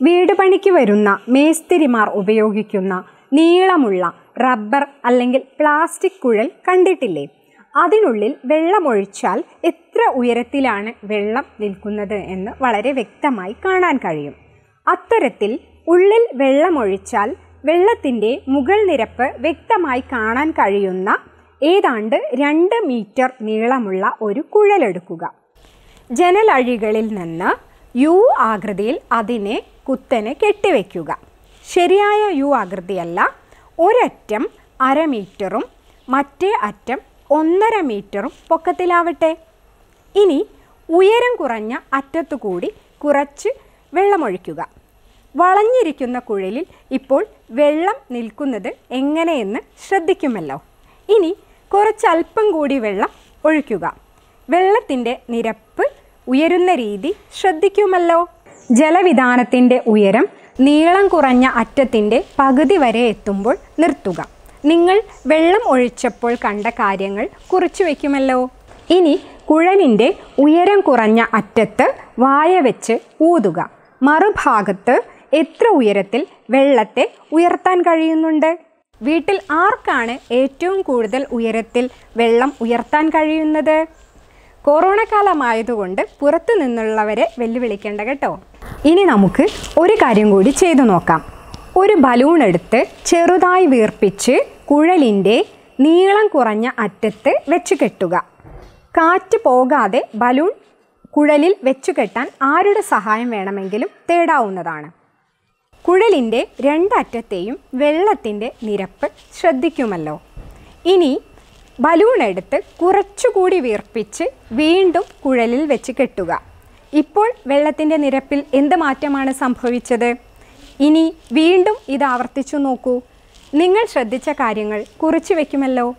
വീട് പണിക്ക് വരുന്ന മേസ്തിരിമാർ ഉപയോഗിക്കുന്ന നീളമുള്ള റബ്ബർ അല്ലെങ്കിൽ പ്ലാസ്റ്റിക് കുഴൽ കണ്ടിട്ടില്ലേ? അതിനുള്ളിൽ വെള്ളമൊഴിച്ചാൽ എത്ര ഉയരത്തിലാണ് വെള്ളം നിൽക്കുന്നത് എന്ന് വളരെ വ്യക്തമായി കാണാൻ കഴിയും. അത്തരത്തിൽ ഉള്ളിൽ വെള്ളമൊഴിച്ചാൽ വെള്ളത്തിന്റെ മുകൾ നിരപ്പ് വ്യക്തമായി കാണാൻ കഴിയുന്ന ഏതാണ്ട് രണ്ട് മീറ്റർ നീളമുള്ള ഒരു കുഴലെടുക്കുക. ജനലഴികളിൽ നിന്ന് യു ആകൃതിയിൽ അതിനെ കുത്തനെ കെട്ടിവെക്കുക. ശരിയായ യു ആകൃതിയല്ല ഒരറ്റം അര മീറ്ററും മറ്റേ അറ്റം ഒന്നര മീറ്ററും പൊക്കത്തിലാവട്ടെ. ഇനി ഉയരം കുറഞ്ഞ അറ്റത്തുകൂടി കുറച്ച് വെള്ളമൊഴിക്കുക. വളഞ്ഞിരിക്കുന്ന കുഴലിൽ ഇപ്പോൾ വെള്ളം നിൽക്കുന്നത് എങ്ങനെയെന്ന് ശ്രദ്ധിക്കുമല്ലോ. ഇനി കുറച്ചല്പം കൂടി വെള്ളം ഒഴിക്കുക. വെള്ളത്തിന്റെ നിരപ്പ് ഉയരുന്ന രീതി ശ്രദ്ധിക്കുമല്ലോ. ജലവിധാനത്തിന്റെ ഉയരം നീളം കുറഞ്ഞ അറ്റത്തിന്റെ പകുതി വരെ എത്തുമ്പോൾ നിർത്തുക. നിങ്ങൾ വെള്ളം ഒഴിച്ചപ്പോൾ കണ്ട കാര്യങ്ങൾ കുറിച്ചു വയ്ക്കുമല്ലോ. ഇനി കുഴലിന്റെ ഉയരം കുറഞ്ഞ അറ്റത്ത് വായ വെച്ച് ഊതുക. മറുഭാഗത്ത് എത്ര ഉയരത്തിൽ വെള്ളത്തെ ഉയർത്താൻ കഴിയുന്നുണ്ട്? വീട്ടിൽ ആർക്കാണ് ഏറ്റവും കൂടുതൽ ഉയരത്തിൽ വെള്ളം ഉയർത്താൻ കഴിയുന്നത്? കൊറോണ കാലമായതുകൊണ്ട് പുറത്തു നിന്നുള്ളവരെ വെല്ലുവിളിക്കേണ്ട കേട്ടോ. ഇനി നമുക്ക് ഒരു കാര്യം കൂടി ചെയ്തു നോക്കാം. ഒരു ബലൂൺ എടുത്ത് ചെറുതായി വീർപ്പിച്ച് കുഴലിന്റെ നീളം കുറഞ്ഞ അറ്റത്ത് വെച്ച് കെട്ടുക. കാറ്റ് പോകാതെ ബലൂൺ കുഴലിൽ വെച്ചു കെട്ടാൻ ആരുടെ സഹായം വേണമെങ്കിലും തേടാവുന്നതാണ്. കുഴലിന്റെ രണ്ടറ്റത്തെയും വെള്ളത്തിന്റെ നിരപ്പ് ശ്രദ്ധിക്കുമല്ലോ. ഇനി ബലൂൺ എടുത്ത് കുറച്ചുകൂടി വീർപ്പിച്ച് വീണ്ടും കുഴലിൽ വെച്ച് കെട്ടുക. ഇപ്പോൾ വെള്ളത്തിന്റെ നിരപ്പിൽ എന്ത് മാറ്റമാണ് സംഭവിച്ചത്? ഇനി വീണ്ടും ഇത് ആവർത്തിച്ചു നോക്കൂ. നിങ്ങൾ ശ്രദ്ധിച്ച കാര്യങ്ങൾ കുറിച്ചു വയ്ക്കുമല്ലോ